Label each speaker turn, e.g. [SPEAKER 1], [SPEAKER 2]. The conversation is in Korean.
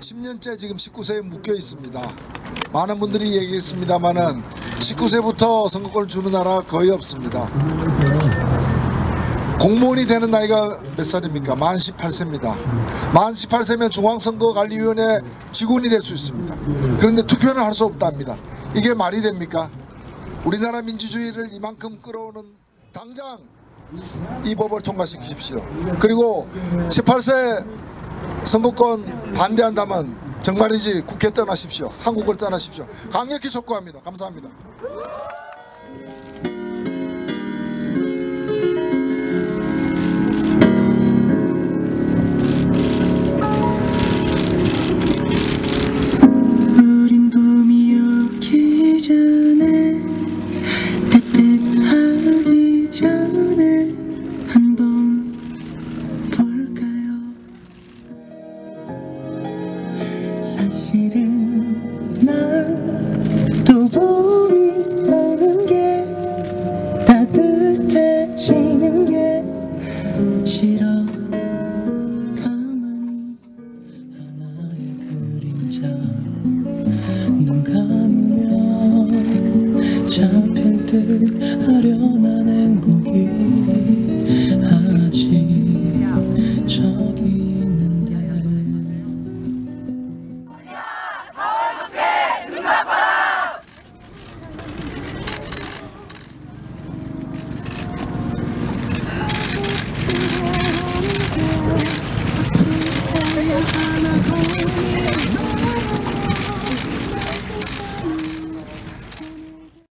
[SPEAKER 1] 10년째 지금 19세에 묶여 있습니다. 많은 분들이 얘기했습니다만은 19세부터 선거권을 주는 나라 거의 없습니다. 공무원이 되는 나이가 몇 살입니까? 만 18세입니다. 만 18세면 중앙선거관리위원회 직원이 될 수 있습니다. 그런데 투표는 할 수 없답니다. 이게 말이 됩니까? 우리나라 민주주의를 이만큼 끌어오는 당장 이 법을 통과시키십시오. 그리고 18세 선거권 반대한다면 정말이지 국회 떠나십시오. 한국을 떠나십시오. 강력히 촉구합니다. 감사합니다.
[SPEAKER 2] 사실은 난또 봄이 오는 게 따뜻해지는 게 싫어. 가만히 하나의 그림자 눈 감으면 잡힐 듯 아련한 행복이